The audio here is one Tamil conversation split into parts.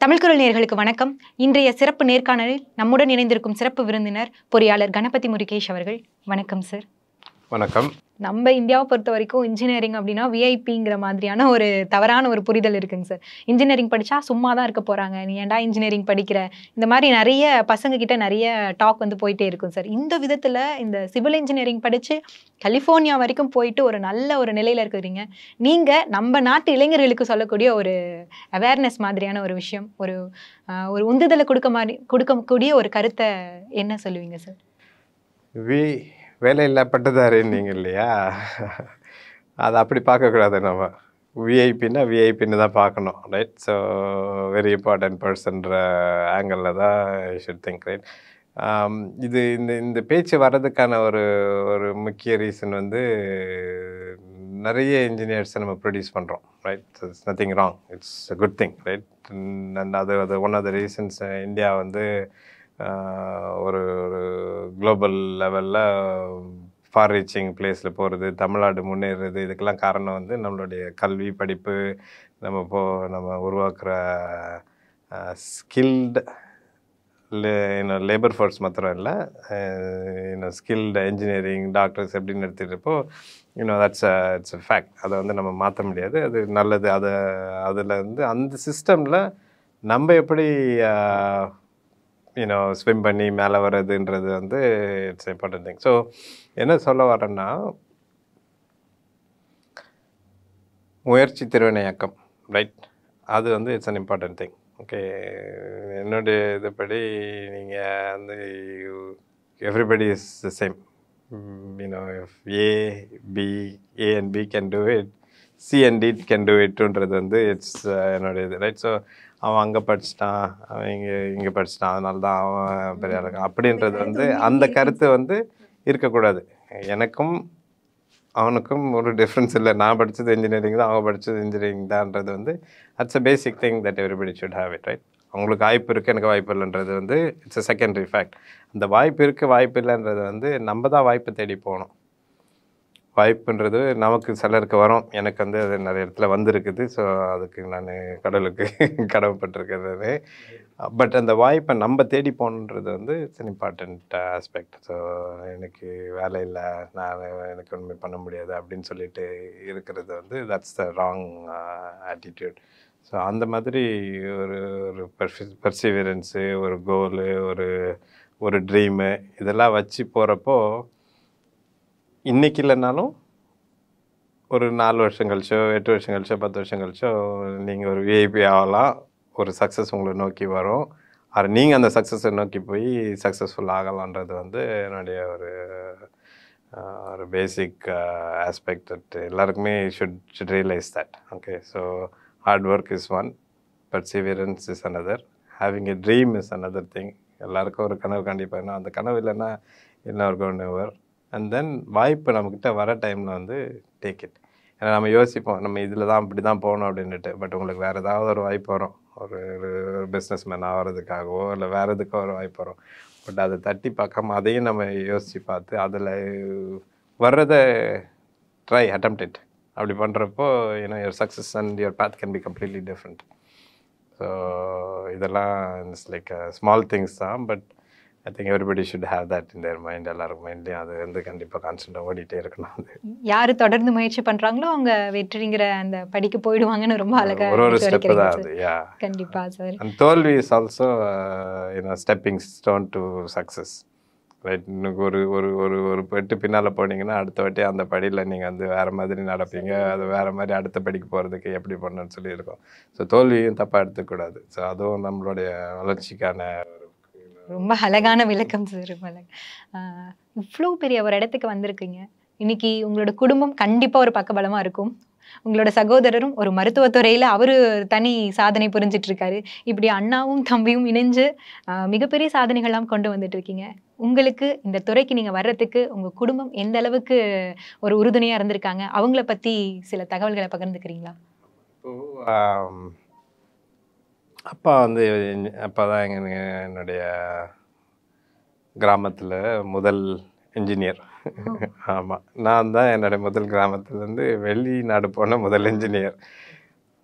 தமிழ்குரல் நேர்களுக்கு வணக்கம். இன்றைய சிறப்பு நேர்காணலில் நம்முடன் இணைந்திருக்கும் சிறப்பு விருந்தினர் பொறியாளர் கணபதி முருகேஷ் அவர்கள். வணக்கம் சார் வணக்கம். நம்ம இந்தியாவை பொறுத்த வரைக்கும் இன்ஜினியரிங் அப்படின்னா விஐபிங்கிற மாதிரியான ஒரு தவறான ஒரு புரிதல் இருக்குங்க சார் இன்ஜினியரிங் படித்தா சும்மா தான் இருக்க போகிறாங்க நீ ஏன்டா இன்ஜினியரிங் படிக்கிற? இந்த மாதிரி நிறைய பசங்க கிட்ட நிறைய டாக் வந்து போயிட்டே இருக்கும் சார் இந்த விதத்தில் இந்த சிவில் இன்ஜினியரிங் படித்து கலிஃபோர்னியா வரைக்கும் போயிட்டு ஒரு நல்ல ஒரு நிலையில் இருக்கிறீங்க. நீங்கள் நம்ம நாட்டு இளைஞர்களுக்கு சொல்லக்கூடிய ஒரு அவேர்னஸ் மாதிரியான ஒரு விஷயம் ஒரு ஒரு உந்துதலை கொடுக்க மாதிரி கொடுக்கக்கூடிய ஒரு கருத்தை என்ன சொல்லுவீங்க சார் வி வேலையில்லா பட்டதாரின்னீங்க இல்லையா? அதை அப்படி பார்க்கக்கூடாது நம்ம. விஐபின்னா விஐபின்னு தான் பார்க்கணும் ரைட் ஸோ வெரி இம்பார்ட்டன்ட் பர்சன்ற ஆங்கிளில் தான் ஷுட் திங்க் ரைட் இது இந்த இந்த பேச்சு வர்றதுக்கான ஒரு ஒரு முக்கிய ரீசன் வந்து நிறைய இன்ஜினியர்ஸை நம்ம ப்ரொடியூஸ் பண்ணுறோம் right it's nothing wrong it's a good thing right and அது அது one of the reasons India வந்து ஒரு ஒரு குளோபல் லெவலில் ஃபார் ரீச்சிங் பிளேஸில் போகிறது தமிழ்நாடு முன்னேறுறது இதுக்கெல்லாம் காரணம் வந்து நம்மளுடைய கல்வி படிப்பு நம்ம இப்போ நம்ம உருவாக்குற ஸ்கில்டு இன்னும் லேபர் ஃபோர்ஸ் மாத்திரம் இல்லை இன்னும் ஸ்கில்டு இன்ஜினியரிங் டாக்டர்ஸ் எப்படின்னு எடுத்துகிட்டப்போ இன்னும் தட்ஸ் இட்ஸ் அ ஃபேக்ட் அதை வந்து நம்ம மாற்ற முடியாது. அது நல்லது. அதை அதில் வந்து அந்த சிஸ்டமில் நம்ம எப்படி யூனோ ஸ்விம் பண்ணி மேலே வர்றதுன்றது வந்து இட்ஸ் இம்பார்ட்டன்ட் திங் ஸோ என்ன சொல்ல வரேன்னா முயற்சி திருவினையாக்கம் ரைட் அது வந்து it's an important thing okay என்னுடைய இதுபடி நீங்கள் வந்து everybody is the same you know A B A and B can do it C and D can do இட்டுன்றது வந்து இட்ஸ் uh, என்னுடைய இது ரைட் ஸோ அவன் அங்கே படிச்சிட்டான் அவன் இங்கே இங்கே படிச்சிட்டான் அதனால தான் அவன் பெரிய ஆளுங்க அப்படின்றது வந்து அந்த கருத்து வந்து இருக்கக்கூடாது. எனக்கும் அவனுக்கும் ஒரு டிஃப்ரென்ஸ் இல்லை. நான் படித்தது இன்ஜினியரிங் தான் அவன் படித்தது இன்ஜினியரிங் தான்ன்றது வந்து it's a basic thing that everybody should have it right அவங்களுக்கு வாய்ப்பு இருக்குது எனக்கு வாய்ப்பு இல்லைன்றது வந்து இட்ஸ் அ செகண்டரி ஃபேக்ட் அந்த வாய்ப்பு இருக்குது வாய்ப்பு இல்லைன்றது வந்து நம்ம தான் வாய்ப்பு தேடி போகணும். வாய்ப்புன்றது நமக்கு சிலருக்கு வரும். எனக்கு வந்து அது நிறைய இடத்துல வந்திருக்குது. ஸோ அதுக்கு நான் கடவுளுக்கு கடமைப்பட்டிருக்கிறது பட் அந்த வாய்ப்பை நம்ம தேடி போகணுன்றது வந்து இட்ஸ் இம்பார்ட்டண்ட் ஆஸ்பெக்ட் ஸோ எனக்கு வேலை இல்லை. நான் எனக்கு ஒன்றுமே பண்ண முடியாது அப்படின்னு சொல்லிட்டு இருக்கிறது வந்து that's the wrong attitude so அந்த மாதிரி ஒரு ஒரு பர்சிவியரன்ஸு ஒரு கோலு ஒரு ஒரு ட்ரீமு இதெல்லாம் வச்சு போகிறப்போ இன்னைக்கு இல்லைனாலும் ஒரு நாலு வருஷம் கழிச்சோ எட்டு வருஷம் கழிச்சோ பத்து வருஷம் கழிச்சோ நீங்கள் ஒரு விஐபி ஆகலாம் ஒரு சக்ஸஸ் உங்களை நோக்கி வரும். அது நீங்கள் அந்த சக்ஸஸை நோக்கி போய் சக்ஸஸ்ஃபுல் ஆகலான்றது வந்து என்னுடைய ஒரு ஒரு பேசிக் ஆஸ்பெக்ட் தட் எல்லாருக்குமே should should realize that okay so hard work is one perseverance is another having a dream is another thing எல்லாருக்கும் ஒரு கனவு கண்டிப்பாக அந்த கனவு இல்லைன்னா இன்னொரு ஒரு கவுனவர் அண்ட் தென் வாய்ப்பு நம்மக்கிட்ட வர டைமில் வந்து டேக் இட் ஏன்னா நம்ம யோசிப்போம் நம்ம இதில் தான் அப்படி தான் போகணும் அப்படின்ட்டு பட் உங்களுக்கு வேறு ஏதாவது ஒரு வாய்ப்பு வரும். ஒரு ஒரு பிஸ்னஸ் மேன் ஆகிறதுக்காகவோ இல்லை வேறு எதுக்கோ ஒரு வாய்ப்பு வரும். பட் அதை தட்டி பார்க்காம அதையும் நம்ம யோசித்து பார்த்து அதில் வர்றதை ட்ரை attempt இட் அப்படி பண்ணுறப்போ ஏன்னா your success and your path can be completely different so இதெல்லாம் இட்ஸ் லைக் ஸ்மால் திங்ஸ் தான். But I think everybody should have that in their mind எல்லாருக்கும் மைண்ட்லேயும் அது வந்து கண்டிப்பாக கான்ஸ்டண்ட்டாக ஓடிட்டே இருக்கணும். அது யாரு தொடர்ந்து முயற்சி பண்றாங்களோ அவங்க வெற்றிங்கிற அந்த படிக்கு போயிடுவாங்கன்னு ரொம்ப அழகா ஒரு ஒரு ஸ்டெப் தான். அது யா கண்டிப்பா சார். அண்ட் தோல்வி is also you know stepping stone to success right இன்னும் ஒரு ஒரு ஒரு ஒரு பெட்டு பின்னால் போனீங்கன்னா அடுத்த வாட்டி அந்த படியில் நீங்கள் வந்து வேறு மாதிரி நடப்பீங்க. அது வேறு மாதிரி அடுத்த படிக்கு போகிறதுக்கு எப்படி பண்ணணும்னு சொல்லியிருக்கோம். ஸோ தோல்வியும் தப்பாக எடுத்துக்கூடாது ஸோ அதுவும் நம்மளுடைய வளர்ச்சிக்கான ஒரு ரொம்ப அழகான விளக்கம் சார் இவ்வளோ பெரிய ஒரு இடத்துக்கு வந்திருக்கீங்க. இன்னைக்கு உங்களோட குடும்பம் கண்டிப்பா ஒரு பக்கபலமா இருக்கும். உங்களோட சகோதரரும் ஒரு மருத்துவத்துறையில் அவரு தனி சாதனை புரிஞ்சிட்டு இருக்காரு இப்படி அண்ணாவும் தம்பியும் இணைஞ்சு ஆஹ், மிகப்பெரிய சாதனைகள்லாம் கொண்டு வந்துட்டு இருக்கீங்க உங்களுக்கு இந்த துறைக்கு நீங்க வர்றதுக்கு உங்க குடும்பம் எந்த அளவுக்கு ஒரு உறுதுணையா இருந்திருக்காங்க? அவங்கள பத்தி சில தகவல்களை பகிர்ந்துக்கிறீங்களா? அப்பா வந்து அப்பா தான் எங்க என்னுடைய கிராமத்தில் முதல் இன்ஜினியர் ஆமாம் நான் தான் என்னுடைய முதல் கிராமத்துலேருந்து வெளிநாடு போன முதல் இன்ஜினியர்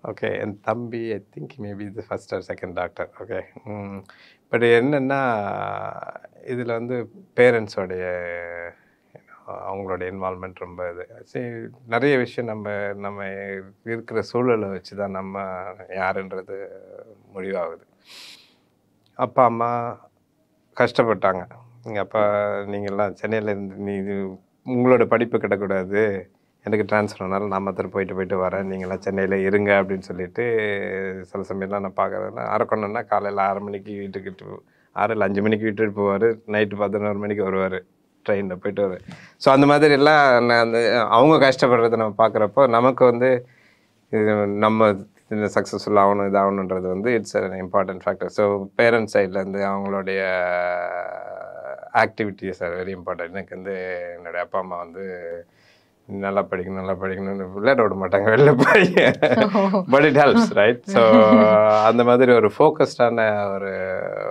ஓகே என் தம்பி ஐ திங்க் மேபி இது first or second doctor okay but என்னென்னா இதில் வந்து பேரண்ட்ஸோடைய அவங்களோட இன்வால்மெண்ட் ரொம்ப இது. சரி நிறைய விஷயம் நம்ம நம்ம இருக்கிற சூழலை வச்சு தான் நம்ம யாருன்றது முடிவாகுது. அப்பா அம்மா கஷ்டப்பட்டாங்க. எங்கள் அப்பா நீங்கள்லாம் சென்னையில் இருந்து நீ இது உங்களோட படிப்பு கிடக்கூடாது எனக்கு ட்ரான்ஸ்ஃபர் ஆனாலும் நான் மாத்திரம் போயிட்டு போயிட்டு வரேன். நீங்களாம் சென்னையில் இருங்க அப்படின்னு சொல்லிட்டு சில சமயம்லாம் நான் பார்க்குறேன்னா அரக்கணுன்னா காலையில் ஆறு மணிக்கு வீட்டுக்கு ஆறு இல்லை அஞ்சு மணிக்கு வீட்டுக்கு போவார். நைட்டு பதினோரு மணிக்கு வருவார். ட்ரெயினில் போயிட்டு வருவார் ஸோ அந்த மாதிரிலாம் நான் அந்த அவங்க கஷ்டப்படுறத நம்ம பார்க்குறப்போ நமக்கு வந்து இது நம்ம சக்ஸஸ்ஃபுல் ஆகணும் இதாகணுன்றது வந்து it's an important factor so parents சைட்லேருந்து அவங்களுடைய ஆக்டிவிட்டீஸ் ஆர் வெரி இம்பார்ட்டன்ட் எனக்கு வந்து என்னுடைய அப்பா அம்மா வந்து நல்லா படிக்கணும் நல்லா படிக்கணும்னு விளையாட விட மாட்டாங்க வெளில போய். But it helps right so அந்த மாதிரி ஒரு ஃபோக்கஸ்டான ஒரு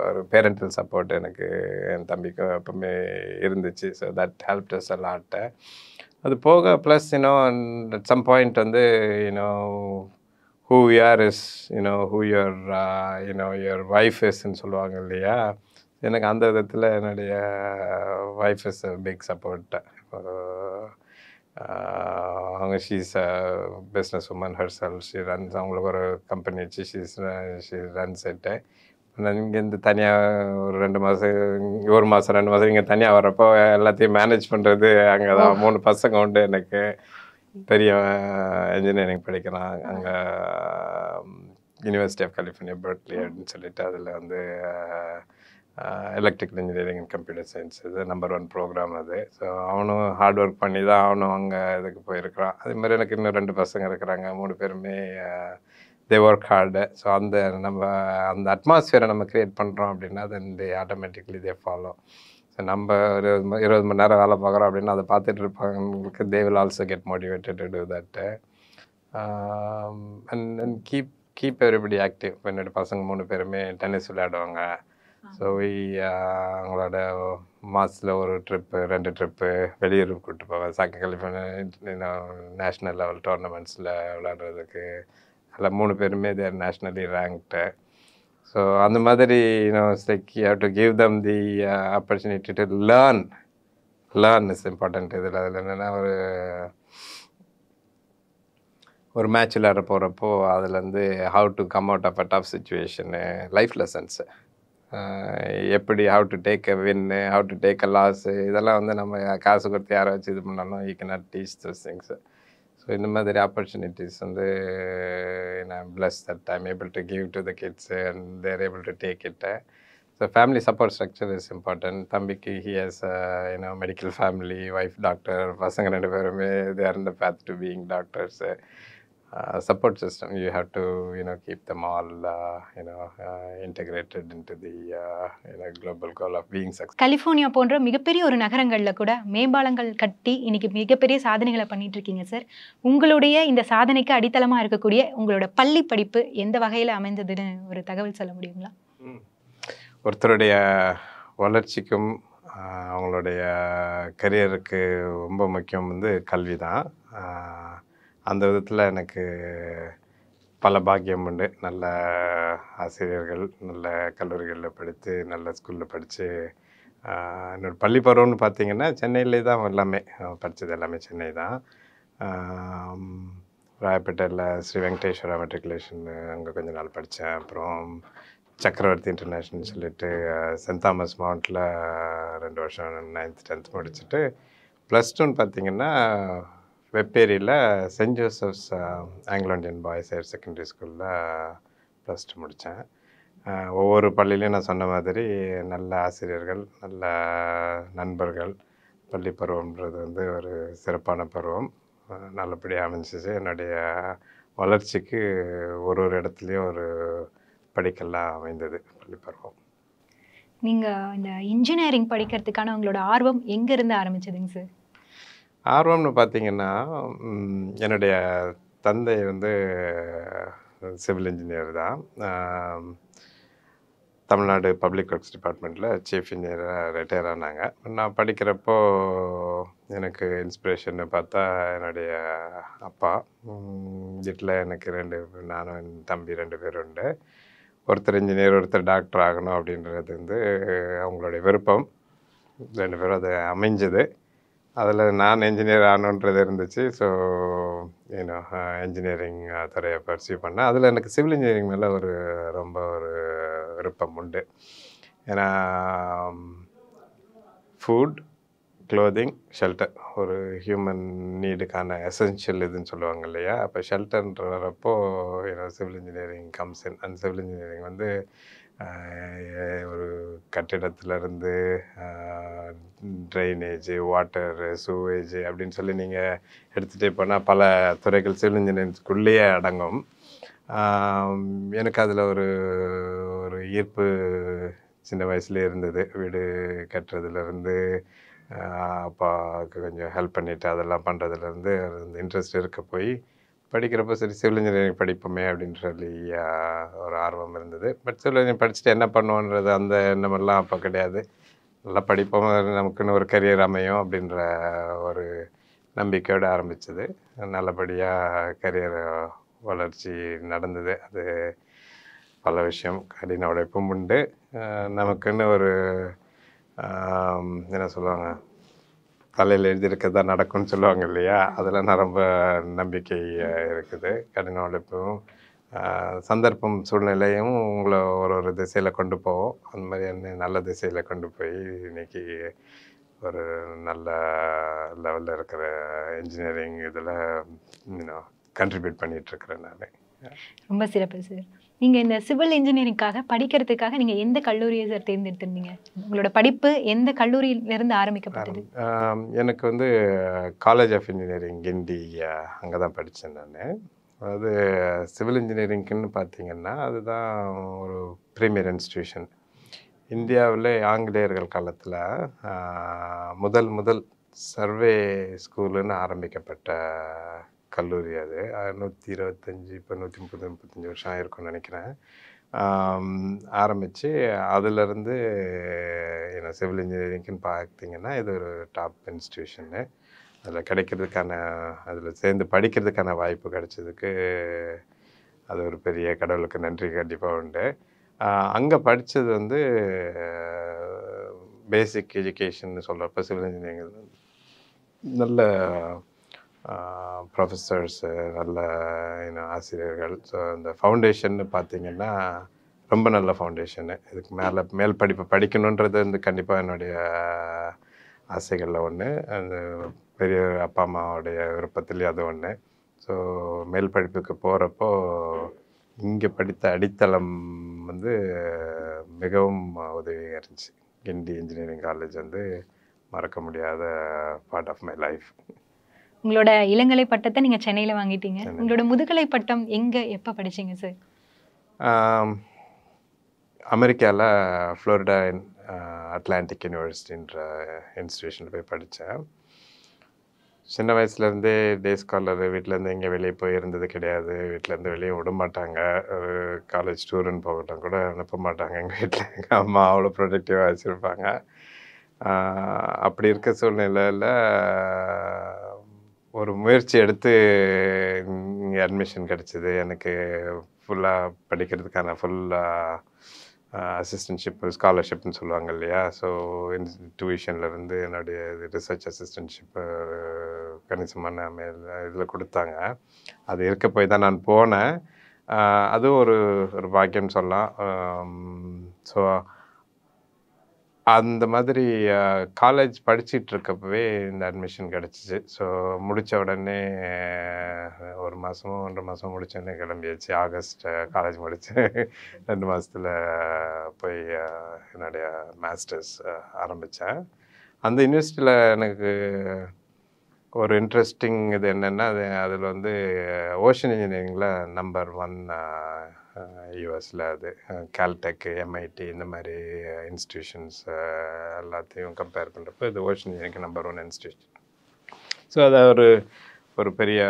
ஒரு பேரண்டல் சப்போர்ட் எனக்கு என் தம்பிக்கும் எப்பவுமே இருந்துச்சு. ஸோ தட் ஹெல்ப் அஸ் லாட்ட அது போக plus you know at some point வந்து யூனோ ஹூ யார் is you know who your you know your wife இஸ்ன்னு சொல்லுவாங்க இல்லையா? எனக்கு அந்த விதத்தில் என்னுடைய வைஃப் இஸ் பிக் சப்போர்ட் அவங்க she's business woman her cell she runs அவங்களுக்கு ஒரு கம்பெனி வச்சு ஷீஸ் ஷீ ரன்ஸ் இட்டு நான் இங்கேருந்து தனியாக ஒரு ரெண்டு மாதம் ஒரு மாதம் ரெண்டு மாதம் இங்கே தனியாக வரப்போ எல்லாத்தையும் மேனேஜ் பண்ணுறது அங்கே தான் மூணு பசங்க உண்டு எனக்கு. பெரிய இன்ஜினியரிங் படிக்கிறான் அங்கே யூனிவர்சிட்டி ஆஃப் கலிஃபோர்னியா பெர்க்லி அப்படின்னு சொல்லிட்டு அதில் வந்து electrical engineering and computer science இது நம்பர் ஒன் ப்ரோக்ராம் அது. ஸோ அவனும் ஹார்ட் ஒர்க் பண்ணி தான் அவனும் அங்கே இதுக்கு போயிருக்கிறான். அதே மாதிரி எனக்கு இன்னும் ரெண்டு பசங்க இருக்கிறாங்க. மூணு பேருமே தே ஒர்க் ஹார்டு ஸோ அந்த நம்ம அந்த அட்மாஸ்ஃபியரை நம்ம க்ரியேட் பண்ணுறோம் அப்படின்னா தென் தே ஆட்டோமேட்டிக்லி தே ஃபாலோ நம்ம ஒரு இருபது மணி நேரம் வேலை பார்க்குறோம் அப்படின்னா அதை பார்த்துட்டு இருப்பாங்களுக்கு they will also get motivated to do that and and keep keep everybody active என்னோட பசங்க மூணு பேருமே டென்னிஸ் விளையாடுவாங்க. ஸோ அவங்களோட மாதத்தில் ஒரு ட்ரிப்பு ரெண்டு ட்ரிப்பு வெளியூர் கூப்பிட்டு போவேன். சாக்க கலிஃபோர்னியா நேஷ்னல் லெவல் டோர்னமெண்ட்ஸில் விளையாடுறதுக்கு. அதில் மூணு பேருமே தேர் நேஷ்னலி ரேங்க்டு ஸோ அந்த மாதிரி you know like you have to give them the opportunity to learn learn is important இதில். அதில் என்னென்னா ஒரு ஒரு மேட்ச் விளையாட போகிறப்போ அதுலேருந்து how to come out of a tough situation life lessons எப்படி how to take a win how to take a loss இதெல்லாம் வந்து நம்ம காசு கொடுத்து யாரை வச்சு இது பண்ணாலும் you can teach those things so இந்த மாதிரி ஆப்பர்ச்சுனிட்டிஸ் வந்து நான் plus that I'm able to give to the kids and they're able to take it so family support structure is important தம்பிக்கு he has you know medical family wife doctor பசங்க ரெண்டு பேருமே தேர் இந்த path to being doctors support system you have to you know keep them all uh, you know uh, integrated into the uh, you know global goal of being successful. California போன்ற மிகப்பெரிய ஒரு நகரங்கள்ல கூட மேம்பாலங்கள் கட்டி இன்னைக்கு மிகப்பெரிய சாதனைகளை பண்ணிட்டு இருக்கீங்க சார் உங்களுடைய இந்த சாதனைக்கு அடித்தளமா இருக்கக்கூடிய உங்களோட பள்ளி படிப்பு எந்த வகையில அமைந்ததுன்னு ஒரு தகவல் சொல்ல முடியுங்களா? ஒருத்தருடைய வளர்ச்சிக்கும் அவங்களுடைய கரியருக்கு ரொம்ப முக்கியம் வந்து கல்வி தான் அந்த விதத்தில் எனக்கு பல பாக்கியம் உண்டு. நல்ல ஆசிரியர்கள் நல்ல கல்லூரிகளில் படித்து நல்ல ஸ்கூலில் படித்து என்னோடய பள்ளி பருவம்னு பார்த்தீங்கன்னா சென்னையிலே தான் எல்லாமே. படித்தது எல்லாமே சென்னை தான். ராயப்பேட்டையில் ஸ்ரீ வெங்கடேஸ்வரா மெட்ரிகுலேஷன் அங்கே கொஞ்ச நாள் படித்தேன் அப்புறம் சக்கரவர்த்தி இன்டர்நேஷ்னல் சொல்லிட்டு சென்ட் தாமஸ் மவுண்ட்டில் ரெண்டு வருஷம் நைன்த் டென்த் முடிச்சுட்டு ப்ளஸ் டூன்னு பார்த்தீங்கன்னா வெப்பேரியில் saint Joseph's Anglo Indian boys higher secondary ஸ்கூலில் ப்ளஸ் டூ முடித்தேன் ஒவ்வொரு பள்ளியிலையும் நான் சொன்ன மாதிரி நல்ல ஆசிரியர்கள் நல்ல நண்பர்கள். பள்ளி பருவம்ன்றது வந்து ஒரு சிறப்பான பருவம். நல்லபடியாக அமைஞ்சிச்சு. என்னுடைய வளர்ச்சிக்கு ஒரு ஒரு இடத்துலையும் ஒரு படிக்கல்லாம் அமைந்தது பள்ளி பருவம். நீங்கள் இந்த இன்ஜினியரிங் படிக்கிறதுக்கான உங்களோட ஆர்வம் எங்கேருந்து ஆரம்பிச்சதுங்க சார்? ஆர்வம்னு பார்த்தீங்கன்னா என்னுடைய தந்தை வந்து சிவில் இன்ஜினியர் தான். தமிழ்நாடு பப்ளிக் ஒர்க்ஸ் டிபார்ட்மெண்ட்டில் சீஃப் இன்ஜினியராக ரிட்டையர் ஆனாங்க. நான் படிக்கிறப்போ எனக்கு இன்ஸ்பிரேஷன்னு பார்த்தா என்னுடைய அப்பா வீட்டில் எனக்கு ரெண்டு நானும் என் தம்பி ரெண்டு பேர் உண்டு. ஒருத்தர் இன்ஜினியர் ஒருத்தர் டாக்டர் ஆகணும் அப்படின்றது வந்து அவங்களுடைய விருப்பம். ரெண்டு பேரும் அது அமைஞ்சது. அதில் நான் என்ஜினியர் ஆகணுன்றது இருந்துச்சு. ஸோ ஏன்னோ இன்ஜினியரிங் துறையை பர்சியூ பண்ணேன். அதில் எனக்கு சிவில் இன்ஜினியரிங் மேலே ஒரு ரொம்ப ஒரு விருப்பம் உண்டு. ஏன்னா ஃபுட் க்ளோதிங் ஷெல்டர் ஒரு ஹியூமன் நீடுக்கான எசென்ஷியல் இதுன்னு சொல்லுவாங்க இல்லையா? அப்போ ஷெல்டர்ன்ற வரப்போ ஏன்னா சிவில் இன்ஜினியரிங் கம்ஸ் இன் அந்த சிவில் இன்ஜினியரிங் வந்து ஒரு கட்டிடத்துலேருந்து ட்ரைனேஜு வாட்டரு சூவேஜ் அப்படின்னு சொல்லி நீங்கள் எடுத்துகிட்டே போனால் பல துறைகள் சிவில் இன்ஜினியரிங்க்குள்ளேயே அடங்கும். எனக்கு அதில் ஒரு ஒரு ஈர்ப்பு சின்ன வயசுலேயே இருந்தது. வீடு கட்டுறதுலேருந்து அப்பாவுக்கு கொஞ்சம் ஹெல்ப் பண்ணிவிட்டு அதெல்லாம் பண்ணுறதுலேருந்து இன்ட்ரெஸ்ட் இருக்க போய் படிக்கிறப்போ சரி சிவில் இன்ஜினியரிங் படிப்போமே அப்படின்னு சொல்லி ஒரு ஆர்வம் இருந்தது. பட் சிவில் இன்ஜினியரிங் படிச்சுட்டு என்ன பண்ணுவோன்றது அந்த எண்ணமெல்லாம் அப்போ கிடையாது. நல்லா படிப்போம் நமக்குன்னு ஒரு கரியர் அமையும் அப்படின்ற ஒரு நம்பிக்கையோடு ஆரம்பிச்சது. நல்லபடியாக கரியர் வளர்ச்சி நடந்தது. அது பல விஷயம் கடின உழைப்பும் உண்டு. நமக்குன்னு ஒரு என்ன சொல்லுவாங்க? தலையில் எழுதியிருக்கிறது தான் நடக்கும்னு சொல்லுவாங்க இல்லையா? அதில் நான் ரொம்ப நம்பிக்கை இருக்குது. கடின உழைப்பும் சந்தர்ப்பம் சூழ்நிலையும் உங்களை ஒரு ஒரு திசையில் கொண்டு போவோம் அந்த மாதிரி என்ன நல்ல திசையில் கொண்டு போய் இன்னைக்கு ஒரு நல்ல லெவலில் இருக்கிற இன்ஜினியரிங் இதில் கண்ட்ரிபியூட் பண்ணிகிட்ருக்கிறேன் நான். ரொம்ப சிறப்பு சார் நீங்க இந்த சிவில் இன்ஜினியரிங்காக படிக்கிறதுக்காக நீங்க எந்த கல்லூரியை சார் தேர்ந்தெடுத்திருந்தீங்க? உங்களோட படிப்பு எந்த கல்லூரியிலிருந்து ஆரம்பிக்கப்பட்டது? எனக்கு வந்து காலேஜ் ஆஃப் இன்ஜினியரிங் கிண்டி அங்கே தான் படித்தேன் நான். அதாவது சிவில் இன்ஜினியரிங்க்குன்னு பார்த்தீங்கன்னா அதுதான் ஒரு ப்ரீமியர் இன்ஸ்டிடியூஷன் இந்தியாவில் ஆங்கிலேயர்கள் காலத்தில் முதல் முதல் சர்வே ஸ்கூலுன்னு ஆரம்பிக்கப்பட்ட கல்லூரி அது. நூற்றி இருபத்தஞ்சி இப்போ நூற்றி முப்பது முப்பத்தஞ்சு வருஷம் ஆயிருக்கும்னு நினைக்கிறேன். ஆரம்பித்து அதிலிருந்து என்ன சிவில் இன்ஜினியரிங்க்குன்னு பார்த்தீங்கன்னா இது ஒரு டாப் இன்ஸ்டியூஷனு அதில் கிடைக்கிறதுக்கான அதில் சேர்ந்து படிக்கிறதுக்கான வாய்ப்பு கிடைச்சதுக்கு அது ஒரு பெரிய கடவுளுக்கு நன்றி கண்டிப்பாக உண்டு. அங்கே படித்தது வந்து பேசிக் எஜுகேஷன் சொல்கிறப்ப சிவில் இன்ஜினியரிங் நல்ல ப்ரொஃபஸர்ஸு நல்ல ஆசிரியர்கள். ஸோ அந்த ஃபவுண்டேஷன்னு பார்த்தீங்கன்னா ரொம்ப நல்ல ஃபவுண்டேஷனு இதுக்கு மேலே மேல் படிப்பு படிக்கணுன்றது வந்து கண்டிப்பாக என்னுடைய ஆசைகளில் ஒன்று அந்த பெரிய அப்பா அம்மாவுடைய விருப்பத்துலேயும் அது ஒன்று ஸோ மேல் படிப்புக்கு போகிறப்போ இங்கே படித்த அடித்தளம் வந்து மிகவும் உதவியாக இருந்துச்சு. கிண்டி இன்ஜினியரிங் காலேஜ் வந்து மறக்க முடியாத பார்ட் ஆஃப் மை லைஃப் உங்களோட இளங்கலை பட்டத்தை நீங்க சென்னையில வாங்கிட்டீங்க. உங்களோட முதுகலை பட்டம் எங்க எப்ப படிச்சீங்க சார் அமெரிக்காவில் ஃப்ளோரிடா அட்லாண்டிக் யூனிவர்சிட்டின்ற இன்ஸ்டியூஷனில் போய் படித்தேன் சின்ன வயசுலேருந்தே டே ஸ்காலர் வீட்டிலேருந்து எங்கே வெளியே போய் இருந்தது கிடையாது. வீட்டிலேருந்து வெளியே விட மாட்டாங்க. ஒரு காலேஜ் டூருன்னு போகட்டும் கூட அனுப்ப மாட்டாங்க எங்கள் வீட்டில் எங்கள் அம்மா அவ்வளோ ப்ரொடக்டிவாக வச்சுருப்பாங்க. அப்படி இருக்க சூழ்நிலையில் ஒரு முயற்சி எடுத்து இங்கே அட்மிஷன் கிடச்சிது. எனக்கு ஃபுல்லாக படிக்கிறதுக்கான ஃபுல்லாக அசிஸ்டன்ஷிப் ஸ்காலர்ஷிப்னு சொல்லுவாங்க இல்லையா? ஸோ டியூஷன்லேருந்து என்னுடைய ரிசர்ச் அசிஸ்டன்ஷிப்பு கணிசமான மேல் இதில் கொடுத்தாங்க. அது இருக்க போய் தான் நான் போனேன். அதுவும் ஒரு ஒரு பாக்கியம்னு சொல்லலாம். ஸோ அந்த மாதிரி காலேஜ் படிச்சிட்டு இருக்கப்பவே இந்த அட்மிஷன் கிடச்சிச்சு. ஸோ முடித்த உடனே ஒரு மாதமோ ஒன்றரை மாதம் முடிச்சோடனே கிளம்பியாச்சு. ஆகஸ்ட் காலேஜ் முடிச்சு ரெண்டு மாதத்தில் போய் என்னுடைய மாஸ்டர்ஸ் ஆரம்பித்தேன் அந்த யூனிவர்சிட்டியில் எனக்கு ஒரு இன்ட்ரெஸ்டிங் இது என்னென்னா அது அதில் வந்து ஓஷன் இன்ஜினியரிங்கில் நம்பர் ஒன் யூஎஸில் அது கால்டெக் எம்ஐடி இந்த மாதிரி இன்ஸ்டியூஷன்ஸ் எல்லாத்தையும் கம்பேர் பண்ணுறப்போ இது ocean engineering number one institution so அதை ஒரு ஒரு பெரிய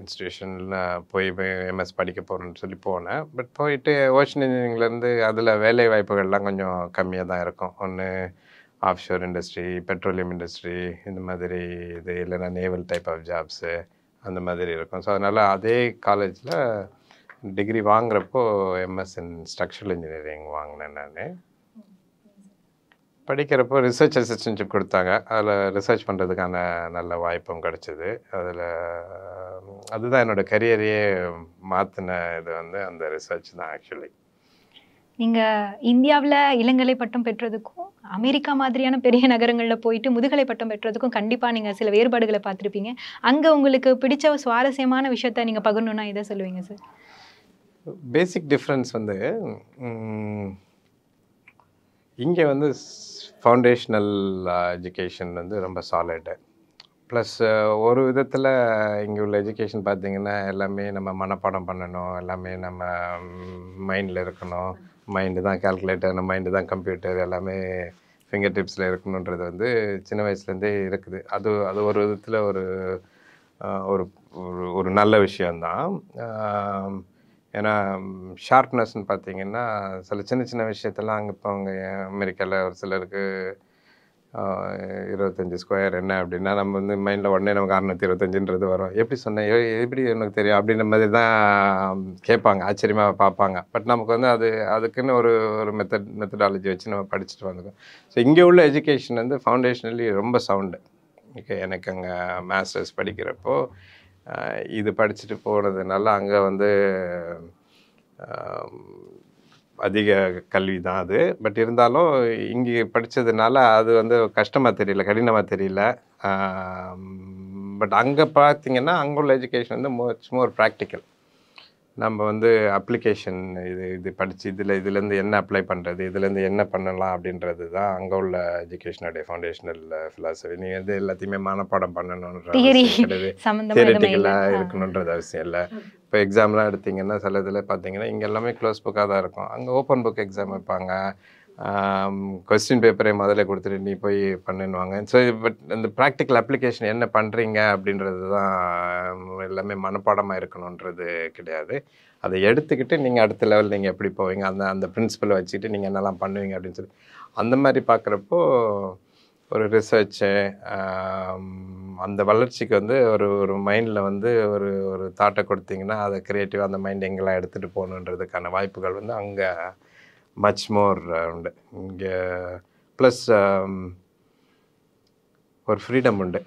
இன்ஸ்டியூஷனில் போய் எம்எஸ் படிக்க போகிறேன்னு சொல்லி போனேன். பட் போயிட்டு ஓஷன் இன்ஜினியரிங்லேருந்து அதில் வேலை வாய்ப்புகள்லாம் கொஞ்சம் கம்மியாக தான் இருக்கும். ஒன்று ஆஃப்ஷோர் இண்டஸ்ட்ரி பெட்ரோலியம் இண்டஸ்ட்ரி இந்த மாதிரி இது இல்லைன்னா நேவல் டைப் ஆஃப் ஜாப்ஸு அந்த மாதிரி இருக்கும். ஸோ அதனால் அதே காலேஜில் டிகிரி வாங்குறப்போ எம்எஸ் இன் ஸ்ட்ரக்சரல் இன்ஜினியரிங் வாங்கினேன் நான். படிக்கிறப்போ ரிசர்ச் அசிஸ்டன்ஷிப் கொடுத்தாங்க. அதில் ரிசர்ச் பண்ணுறதுக்கான நல்ல வாய்ப்பும் கிடச்சிது. அதில் அதுதான் என்னோடய கரியரையே மாற்றின இது வந்து அந்த ரிசர்ச் தான் ஆக்சுவலி நீங்கள் இந்தியாவில் இளங்கலை பட்டம் பெற்றதுக்கும் அமெரிக்கா மாதிரியான பெரிய நகரங்களில் போயிட்டு முதுகலை பட்டம் பெற்றதுக்கும் கண்டிப்பாக நீங்கள் சில வேறுபாடுகளை பார்த்துருப்பீங்க. அங்கே உங்களுக்கு பிடிச்ச சுவாரஸ்யமான விஷயத்த நீங்கள் பகிரணுன்னா இதை சொல்லுவீங்க சார் பேசிக் டிஃப்ரென்ஸ் வந்து இங்கே வந்து ஃபவுண்டேஷ்னல் எஜுகேஷன் uh, வந்து ரொம்ப சாலிடு ப்ளஸ் uh, ஒரு விதத்தில் இங்கே உள்ள எஜுகேஷன் பார்த்திங்கன்னா எல்லாமே நம்ம மனப்பாடம் பண்ணணும். எல்லாமே நம்ம மைண்டில் இருக்கணும். மைண்டு தான் கால்குலேட்டர் நம்ம மைண்டு தான் கம்ப்யூட்டர் எல்லாமே ஃபிங்கர் டிப்ஸில் இருக்கணுன்றது வந்து சின்ன வயசுலேருந்தே இருக்குது. அது அது ஒரு விதத்தில் ஒரு ஒரு ஒரு ஒரு நல்ல விஷயந்தான் ஏன்னா ஷார்ப்னஸ்ன்னு பார்த்தீங்கன்னா சில சின்ன சின்ன விஷயத்தெல்லாம் அங்கே இப்போ அவங்க அமெரிக்காவில் ஒரு சிலருக்கு இருபத்தஞ்சி ஸ்கொயர் என்ன அப்படின்னா நம்ம வந்து மைண்டில் உடனே நமக்கு அறுநூத்தி இருபத்தஞ்சுன்றது வரும். எப்படி சொன்னேன்? எப்படி எனக்கு தெரியும்? அப்படின்ற மாதிரி தான் கேட்பாங்க. ஆச்சரியமாக பார்ப்பாங்க. பட் நமக்கு வந்து அது அதுக்குன்னு ஒரு ஒரு மெத்தட் மெத்தடாலஜி வச்சு நம்ம படிச்சுட்டு வந்திருக்கோம். ஸோ இங்கே உள்ள எஜுகேஷன் வந்து ஃபவுண்டேஷனலி ரொம்ப சவுண்டு ஓகே எனக்கு அங்கே மாஸ்டர்ஸ் படிக்கிறப்போ இது படிச்சுட்டு போனதுனால அங்கே வந்து அதிக கல்வி தான் அது. பட் இருந்தாலும் இங்கே படித்ததுனால அது வந்து கஷ்டமாக தெரியல கடினமாக தெரியல. பட் அங்கே பார்த்தீங்கன்னா அங்கே உள்ள எஜுகேஷன் வந்து மோச் மோர் ப்ராக்டிக்கல் நம்ம வந்து அப்ளிகேஷன் இது இது படித்து இதில் இதுலேருந்து என்ன அப்ளை பண்ணுறது இதுலேருந்து என்ன பண்ணலாம் அப்படின்றது தான் அங்கே உள்ள எஜுகேஷனுடைய ஃபவுண்டேஷனல் ஃபிலாசபி நீங்கள் வந்து எல்லாத்தையுமே மனப்பாடம் பண்ணணுன்ற கிடையாது. தியரட்டிக்கலாக. இருக்கணுன்றது அவசியம் இல்லை. இப்போ எக்ஸாம்லாம் எடுத்தீங்கன்னா சில இதில் பார்த்தீங்கன்னா இங்கே எல்லாமே க்ளோஸ் புக்காக தான் இருக்கும். அங்கே ஓப்பன் புக் எக்ஸாம் வைப்பாங்க. கொஸ்டின் பேப்பரை முதல்ல கொடுத்துட்டு நீ போய் பண்ணுன்னுவாங்க ஸோ பட் இந்த ப்ராக்டிக்கல் அப்ளிகேஷன் என்ன பண்ணுறீங்க அப்படின்றது தான் எல்லாமே மனப்பாடமாக இருக்கணுன்றது கிடையாது. அதை எடுத்துக்கிட்டு நீங்கள் அடுத்த லெவல் நீங்கள் எப்படி போவீங்க? அந்த அந்த பிரின்சிபலை வச்சுக்கிட்டு நீங்கள் என்னெல்லாம் பண்ணுவீங்க அப்படின்னு சொல்லி. அந்த மாதிரி பார்க்குறப்போ ஒரு ரிசர்ச்சு அந்த வளர்ச்சிக்கு வந்து ஒரு ஒரு மைண்டில் வந்து ஒரு ஒரு தாட்டை கொடுத்தீங்கன்னா அதை க்ரியேட்டிவாக அந்த மைண்ட் எங்கெல்லாம் எடுத்துகிட்டு போகணுன்றதுக்கான வாய்ப்புகள் வந்து அங்கே மச் மோர் உண்டு. இங்கே ப்ளஸ் um, ஒரு ஃப்ரீடம் உண்டு.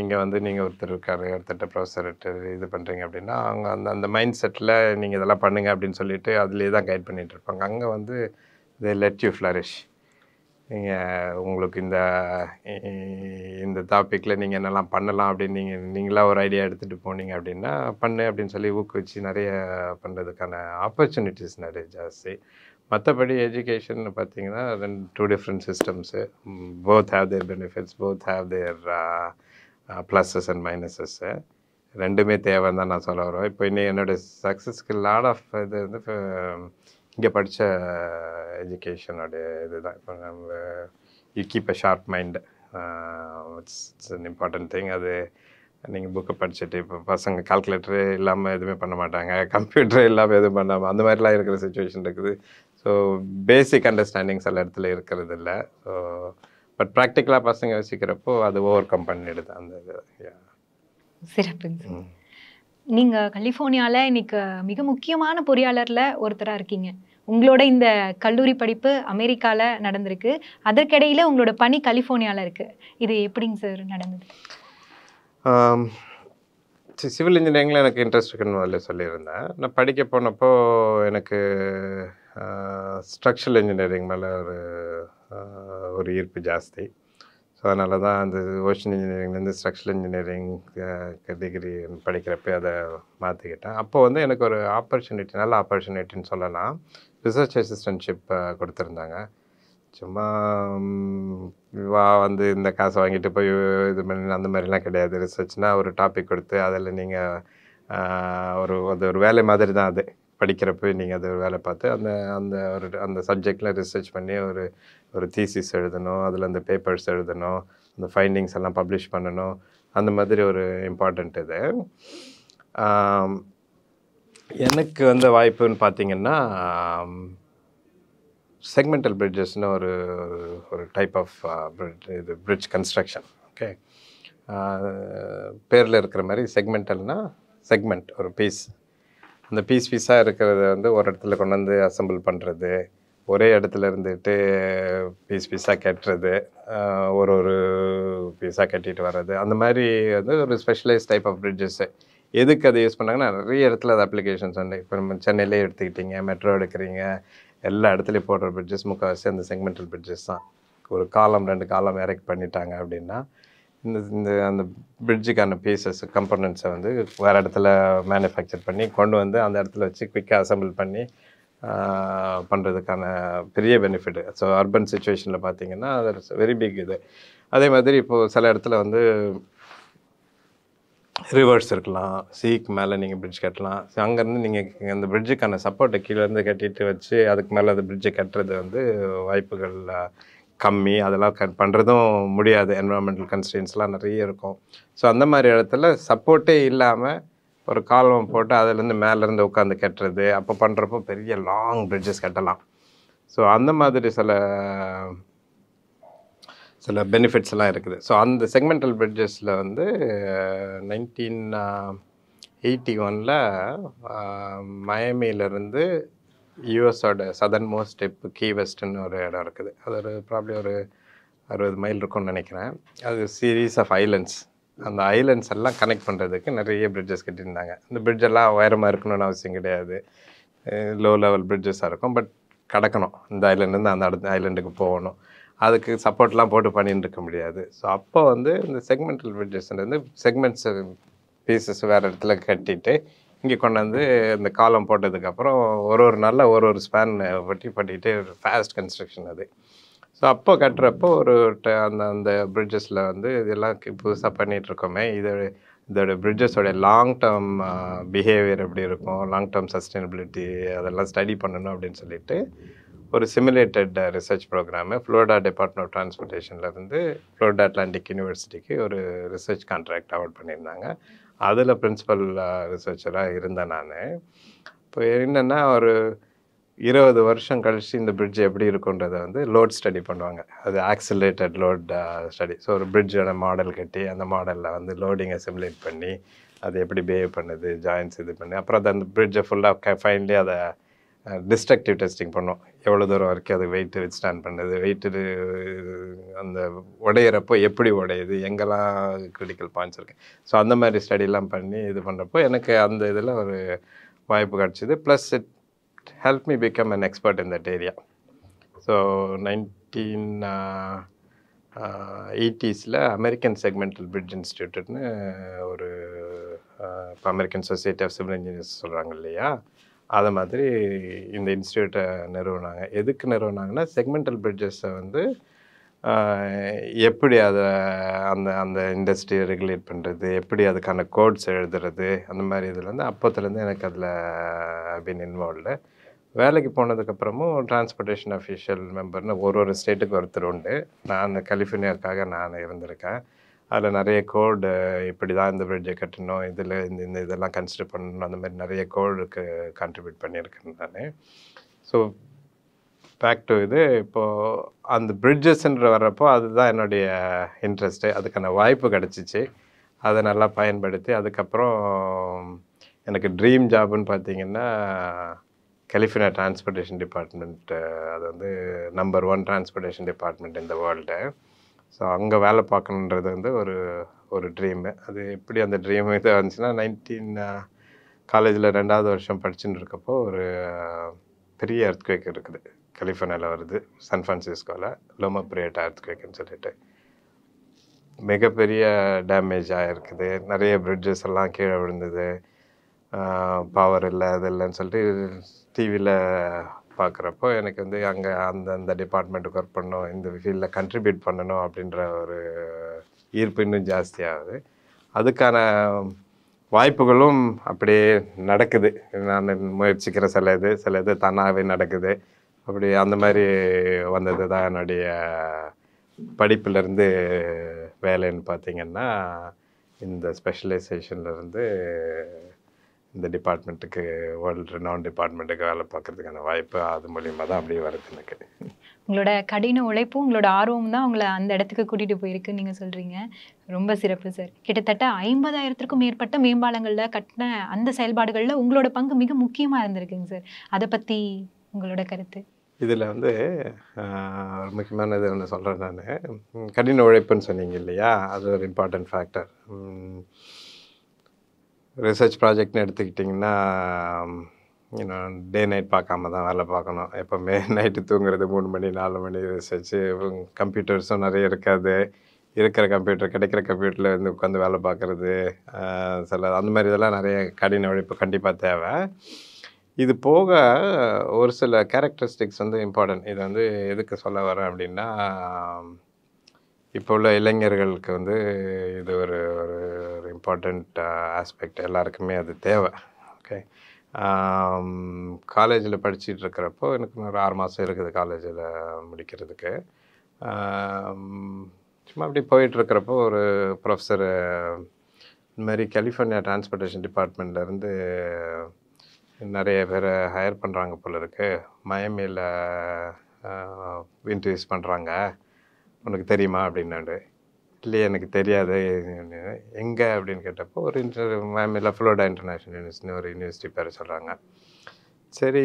இங்கே வந்து நீங்கள் ஒருத்தர் இருக்கார் ஒருத்தர்கிட்ட ப்ரொஃபஸர்கிட்ட இது பண்ணுறீங்க அப்படின்னா அவங்க அந்த அந்த மைண்ட் செட்டில் நீங்கள் இதெல்லாம் பண்ணுங்கள் அப்படின்னு சொல்லிட்டு அதுலேயே தான் கைட் பண்ணிகிட்டு இருப்பாங்க. அங்கே வந்து தே லெட் யூ ஃப்ளரிஷ் நீங்கள் உங்களுக்கு இந்த இந்த டாப்பிக்கில் நீங்கள் என்னெல்லாம் பண்ணலாம் அப்படின்னு நீங்கள் நீங்களாக ஒரு ஐடியா எடுத்துகிட்டு போனீங்க அப்படின்னா பண்ணு அப்படின்னு சொல்லி ஊக்குவிச்சு நிறைய பண்ணுறதுக்கான ஆப்பர்ச்சுனிட்டிஸ் நிறைய ஜாஸ்தி. மற்றபடி எஜுகேஷன் பார்த்தீங்கன்னா ரெண்டு two different systems both have their benefits both have their pluses and minuses ரெண்டுமே தேவைன்னு தான் நான் சொல்ல வருவேன் இப்போ இன்னும் என்னுடைய சக்ஸஸ்க்கு லாட் ஆஃப் இது வந்து இங்கே படித்த எஜுகேஷனோடைய இதுதான். இப்போ நம்ம you keep a sharp mind it's it's an important thing அது நீங்கள் புக்கை படிச்சுட்டு இப்போ பசங்க கால்குலேட்டரே இல்லாமல் எதுவுமே பண்ண மாட்டாங்க. கம்ப்யூட்டரே இல்லாமல் எதுவும் பண்ணாமல் அந்த மாதிரிலாம் இருக்கிற சுச்சுவேஷன் இருக்குது. ஸோ பேசிக் அண்டர்ஸ்டாண்டிங் சில இடத்துல இருக்கிறது இல்லை ஸோ பட் ப்ராக்டிக்கலாக பசங்க வச்சுக்கிறப்போ அது ஓவர் கம் பண்ணிடுது அந்த இது. சிறப்புங்க சார். ம். நீங்க கலிஃபோர்னியால இன்னைக்கு மிக முக்கியமான பொறியாளர்ல ஒருத்தரா இருக்கீங்க. உங்களோட இந்த கல்லூரி படிப்பு அமெரிக்கால நடந்திருக்கு. அதற்கிடையில உங்களோட பணி கலிஃபோர்னியால இருக்கு. இது எப்படிங்க சார் நடந்தது? சிவில் இன்ஜினியரிங்கில் எனக்கு இன்ட்ரெஸ்ட் இருக்குன்னு முதல்ல சொல்லியிருந்தேன். நான் படிக்க போனப்போ எனக்கு ஸ்ட்ரக்சரல் இன்ஜினியரிங் மேலே ஒரு ஒரு ஈர்ப்பு ஜாஸ்தி. ஸோ அதனால தான் அந்த ஓஷன் இன்ஜினியரிங்லேருந்து ஸ்ட்ரக்சரல் இன்ஜினியரிங் டிகிரி படிக்கிறப்ப அதை மாற்றிக்கிட்டேன் அப்போ வந்து எனக்கு ஒரு ஆப்பர்ச்சுனிட்டி நல்ல ஆப்பர்ச்சுனிட்டின்னு சொல்லலாம். ரிசர்ச் அசிஸ்டன்ஷிப் கொடுத்துருந்தாங்க. சும்மா வா வந்து இந்த காசை வாங்கிட்டு போய் இது பண்ணி அந்த மாதிரிலாம் கிடையாது. ரிசர்ச்னால் ஒரு டாபிக் கொடுத்து அதில் நீங்கள் ஒரு அது ஒரு வேலை மாதிரி தான் அது. படிக்கிறப்ப நீங்கள் அது ஒரு வேலை பார்த்து அந்த அந்த ஒரு அந்த சப்ஜெக்டில் ரிசர்ச் பண்ணி ஒரு ஒரு தீசிஸ் எழுதணும் அதில் அந்த பேப்பர்ஸ் எழுதணும் அந்த ஃபைண்டிங்ஸ் எல்லாம் பப்ளிஷ் பண்ணணும். அந்த மாதிரி ஒரு இம்பார்ட்டண்ட் இது. எனக்கு வந்த வாய்ப்புன்னு பார்த்தீங்கன்னா செக்மெண்டல் பிரிட்ஜஸ்னு ஒரு ஒரு டைப் ஆஃப் இது பிரிட்ஜ் கன்ஸ்ட்ரக்ஷன் ஓகே பேரில் இருக்கிற மாதிரி செக்மெண்டல்னா செக்மெண்ட் ஒரு பீஸ் அந்த பீஸ் பீஸாக இருக்கிறத வந்து ஒரு இடத்துல கொண்டு வந்து அசம்பிள் பண்ணுறது ஒரே இடத்துல இருந்துட்டு பீஸ் பீஸாக கட்டுறது ஒரு ஒரு பீஸாக கட்டிட்டு வர்றது. அந்த மாதிரி வந்து ஒரு ஸ்பெஷலைஸ் டைப் ஆஃப் பிரிட்ஜஸ்ஸு எதுக்கு அதை யூஸ் பண்ணாங்கன்னா நிறைய இடத்துல அது அப்ளிகேஷன்ஸ் உண்டு. இப்போ நம்ம சென்னையிலே எடுத்துக்கிட்டிங்க மெட்ரோ எடுக்கிறீங்க எல்லா இடத்துலையும் போடுற பிரிட்ஜஸ் முக்கால்வாசி அந்த செக்மெண்டல் பிரிட்ஜஸ் தான். ஒரு காலம் ரெண்டு காலம் இறக்கி பண்ணிட்டாங்க அப்படின்னா இந்த இந்த அந்த பிரிட்ஜுக்கான பீசஸ் கம்பனன்ட்ஸை வந்து வேறு இடத்துல மேனுஃபேக்சர் பண்ணி கொண்டு வந்து அந்த இடத்துல வச்சு குயிக்காக அசம்பிள் பண்ணி பண்ணுறதுக்கான பெரிய பெனிஃபிட் ஸோ அர்பன் சுச்சுவேஷனில் பார்த்தீங்கன்னா அது வெரி பிக் இது. அதே மாதிரி இப்போது சில இடத்துல வந்து ரிவர்ஸ் இருக்கலாம். சீக்கு மேலே நீங்கள் பிரிட்ஜ் கட்டலாம். ஸோ அங்கேருந்து நீங்கள் அந்த பிரிட்ஜுக்கான சப்போர்ட்டை கீழேருந்து கட்டிட்டு வச்சு அதுக்கு மேலே அந்த பிரிட்ஜை கட்டுறது வந்து வாய்ப்புகள் கம்மி அதெல்லாம் கட் பண்ணுறதும் முடியாது. என்வரான்மெண்டல் கன்ஸ்டன்ஸ்லாம் நிறைய இருக்கும். ஸோ அந்த மாதிரி இடத்துல சப்போர்ட்டே இல்லாமல் ஒரு காலம் போட்டு அதுலேருந்து மேலேருந்து உட்காந்து கட்டுறது அப்போ பண்ணுறப்போ பெரிய லாங் பிரிட்ஜஸ் கட்டலாம். ஸோ அந்த மாதிரி சில சில பெனிஃபிட்ஸ் எல்லாம் இருக்குது. ஸோ அந்த செக்மெண்டல் பிரிட்ஜஸில் வந்து நைன்டீன் எயிட்டி ஒனில் மயமியிலேருந்து யூஎஸோட சதர்ன் மோஸ்ட் ஸ்டெப் கீ வெஸ்ட்னு ஒரு இடம் இருக்குது. அது ஒரு ப்ராப்ளி ஒரு அறுபது மைல் இருக்கும்னு நினைக்கிறேன். அது சீரீஸ் ஆஃப் ஐலண்ட்ஸ் அந்த ஐலண்ட்ஸ் எல்லாம் கனெக்ட் பண்ணுறதுக்கு நிறைய பிரிட்ஜஸ் கட்டியிருந்தாங்க. இந்த பிரிட்ஜெல்லாம் எல்லாம் உயரமாக இருக்கணும்னு அவசியம் கிடையாது. லோ லெவல் பிரிட்ஜஸாக இருக்கும். பட் கடக்கணும். இந்த ஐலண்ட்லேருந்து அந்த அடுத்த ஐலண்டுக்கு போகணும். அதுக்கு சப்போர்ட்லாம் போட்டு பண்ணிட்டு இருக்க முடியாது. ஸோ அப்போ வந்து இந்த செக்மெண்டல் பிரிட்ஜஸ்லேருந்து செக்மெண்ட்ஸ் பீசஸ் வேறு இடத்துல கட்டிட்டு இங்கே கொண்டாந்து இந்த காலம் போட்டதுக்கப்புறம் ஒரு ஒரு நாளில் ஒரு ஒரு ஸ்பேன் பட்டி ஒரு ஃபாஸ்ட் கன்ஸ்ட்ரக்ஷன் அது. ஸோ அப்போ கட்டுறப்போ ஒரு ட- அந்த அந்த பிரிட்ஜஸில் வந்து இதெல்லாம் புதுசாக பண்ணிகிட்ருக்கோமே இருக்கோமே இது இதோட பிரிட்ஜஸோட லாங் டேர்ம் பிஹேவியர் எப்படி இருக்கும்? லாங் டேர்ம் சஸ்டைனபிலிட்டி அதெல்லாம் ஸ்டடி பண்ணணும் அப்படின்னு சொல்லிட்டு ஒரு simulated research program Florida department of டிரான்ஸ்போர்ட்டேஷன்லேருந்து Florida Atlantic யூனிவர்சிட்டிக்கு ஒரு ரிசர்ச் கான்ட்ராக்ட் அவார்ட் பண்ணியிருந்தாங்க. அதில் பிரின்சிபல் ரிசர்ச்சராக இருந்தேன் நான். இப்போ என்னென்னா ஒரு இருபது வருஷம் கழித்து இந்த பிரிட்ஜ் எப்படி இருக்குன்றதை வந்து லோட் ஸ்டடி பண்ணுவாங்க. அது ஆக்சிலேட்டட் லோட் ஸ்டடி ஸோ ஒரு பிரிட்ஜோட மாடல் கட்டி அந்த மாடலில் வந்து லோடிங்கை சிமுலேட் பண்ணி அது எப்படி பிஹேவ் பண்ணுது ஜாயின்ஸ் இது பண்ணி அப்புறம் அந்த பிரிட்ஜை ஃபுல்லாக ஃபைனலி அதை டிஸ்ட்ரக்டிவ் டெஸ்டிங் பண்ணோம். எவ்வளோ தூரம் வரைக்கும் அது வெயிட் வித்ஸ்டாண்ட் பண்ணுது வெயிட்டு அந்த உடையிறப்போ எப்படி உடையுது எங்கெல்லாம் கிரிட்டிக்கல் பாயிண்ட்ஸ் இருக்குது ஸோ அந்த மாதிரி ஸ்டடிலாம் பண்ணி இது பண்ணுறப்போ எனக்கு அந்த இதில் ஒரு வாய்ப்பு கிடச்சிது. Plus it help me become an expert in that area so nineteen எயிட்டிஸில் American segmental bridge இன்ஸ்டியூட்டுன்னு ஒரு இப்போ American society of civil engineers சொல்கிறாங்க இல்லையா? அதை மாதிரி இந்த இன்ஸ்டியூட்டை நிறுவனாங்க. எதுக்கு நிறுவனாங்கன்னா செக்மெண்டல் பிரிட்ஜஸை வந்து எப்படி அதை அந்த அந்த இண்டஸ்ட்ரியை ரெகுலேட் பண்ணுறது எப்படி அதுக்கான கோட்ஸ் எழுதுறது அந்த மாதிரி இதில் வந்து அப்போத்துலேருந்து எனக்கு அதில் பின் இன்வால்வ்டு வேலைக்கு போனதுக்கப்புறமும் டிரான்ஸ்போர்ட்டேஷன் அஃபிஷியல் மெம்பர்னு ஒரு ஒரு ஸ்டேட்டுக்கு ஒருத்தர் உண்டு. நான் கலிஃபோர்னியாவுக்காக நான் இருந்திருக்கேன். அதில் நிறைய கோடு இப்படி தான் இந்த பிரிட்ஜை கட்டணும் இதில் இந்த இந்த இதெல்லாம் கன்சிடர் பண்ணணும் அந்த மாதிரி நிறைய கோடுக்கு கான்ட்ரிபியூட் பண்ணியிருக்கேன் நான். ஸோ பேக் டு இது. இப்போது அந்த பிரிட்ஜஸ்ன்ற வர்றப்போ அதுதான் என்னுடைய இன்ட்ரெஸ்ட்டு அதுக்கான வாய்ப்பு கிடச்சிச்சு. அதை நல்லா பயன்படுத்தி அதுக்கப்புறம் எனக்கு ட்ரீம் ஜாப்னு பார்த்தீங்கன்னா கலிஃபோர்னியா டிரான்ஸ்போர்ட்டேஷன் டிபார்ட்மெண்ட்டு அது வந்து நம்பர் ஒன் டிரான்ஸ்போர்ட்டேஷன் டிபார்ட்மெண்ட் இந்த வேர்ல்டு ஸோ அங்கே வேலை பார்க்கணுன்றது வந்து ஒரு ஒரு ட்ரீமு அது எப்படி அந்த ட்ரீம் இது வந்துச்சுன்னா நைன்டீன் காலேஜில் ரெண்டாவது வருஷம் படிச்சுட்டு இருக்கப்போ ஒரு பெரிய அர்த்குவேக் இருக்குது. கலிஃபோர்னியாவில் வருது. சான் ஃப்ரான்சிஸ்கோவில் லோமோ பிரியேட்டா அர்த்குவேக்குன்னு சொல்லிட்டு. மிகப்பெரிய டேமேஜ் ஆகிருக்குது நிறைய பிரிட்ஜஸ் எல்லாம் கீழே விழுந்தது. பவர் இல்லை அது இல்லைன்னு சொல்லிட்டு டிவியில் பார்க்குறப்போ எனக்கு வந்து அங்கே அந்த அந்த டிபார்ட்மெண்ட்டுக்கு ஒர்க் பண்ணணும் இந்த ஃபீல்டில் கண்ட்ரிபியூட் பண்ணணும் அப்படின்ற ஒரு ஈர்ப்பு இன்னும் ஜாஸ்தியாகுது. அதுக்கான வாய்ப்புகளும் அப்படியே நடக்குது. நான் முயற்சிக்கிற சில இது சில இது தானாகவே நடக்குது. அப்படி அந்த மாதிரி வந்தது தான் என்னுடைய படிப்புலேருந்து வேலைன்னு பார்த்திங்கன்னா இந்த ஸ்பெஷலைசேஷன்லேருந்து இந்த டிபார்ட்மெண்ட்டுக்கு வேர்ல்டு ரெனவுன் டிபார்ட்மெண்ட்டுக்கு வேலை பார்க்கறதுக்கான வாய்ப்பு அது மூலியமாக தான் அப்படியே வருது எனக்கு. உங்களோட கடின உழைப்பும் உங்களோட ஆர்வம் தான் உங்களை அந்த இடத்துக்கு கூட்டிட்டு போயிருக்குன்னு நீங்க சொல்றீங்க. ரொம்ப சிறப்பு சார் கிட்டத்தட்ட ஐம்பதாயிரத்திற்கும் மேற்பட்ட மேம்பாலங்கள்ல கட்டின அந்த செயல்பாடுகள்ல உங்களோட பங்கு மிக முக்கியமா இருந்திருக்குங்க சார் அதை பத்தி உங்களோட கருத்து. இதில் வந்து ஒரு முக்கியமானது ஒன்று சொல்கிறேன் நான். கடின உழைப்புன்னு சொன்னீங்க இல்லையா? அது ஒரு இம்பார்ட்டன்ட் ஃபேக்டர் ரிசர்ச் ப்ராஜெக்ட்னு எடுத்துக்கிட்டிங்கன்னா இன்னும் டே நைட் பார்க்காம தான் வேலை பார்க்கணும். எப்போவுமே நைட்டு தூங்குறது மூணு மணி நாலு மணி ரிசர்ச்சு கம்ப்யூட்டர்ஸும் நிறைய இருக்காது. இருக்கிற கம்ப்யூட்டர் கிடைக்கிற கம்ப்யூட்டரில் வந்து உட்காந்து வேலை பார்க்குறது சில அந்த மாதிரி இதெல்லாம் நிறைய கடின உழைப்பு கண்டிப்பாக தேவை. இது போக ஒரு சில கேரக்டரிஸ்டிக்ஸ் வந்து இம்பார்ட்டன்ட் இது வந்து எதுக்கு சொல்ல வரேன் அப்படின்னா இப்போ உள்ள இளைஞர்களுக்கு வந்து இது ஒரு ஒரு ஒரு இம்பார்ட்டண்ட் ஆஸ்பெக்ட் எல்லாருக்குமே அது தேவை. ஓகே காலேஜில் படிச்சுட்டு இருக்கிறப்போ எனக்கு இன்னொரு ஒரு ஆறு மாதம் இருக்குது காலேஜில் முடிக்கிறதுக்கு. சும்மா அப்படி போயிட்டுருக்கிறப்போ ஒரு ப்ரொஃபஸர் இந்த மாதிரி கலிஃபோர்னியா டிரான்ஸ்போர்ட்டேஷன் டிபார்ட்மெண்ட்லேருந்து நிறைய பேரை ஹையர் பண்ணுறாங்க போல இருக்குது மயமியில் இன்ட்ரடியூஸ் பண்ணுறாங்க உனக்கு தெரியுமா அப்படின்னாரு இல்லையே எனக்கு தெரியாது எங்கே அப்படின்னு கேட்டப்போ ஒரு இன்டர் இல்லை ஃப்ளோரிடா இன்டர்நேஷ்னல் யூனிவர்சிட்டி ஒரு யூனிவர்சிட்டி பேர் சொல்கிறாங்க சரி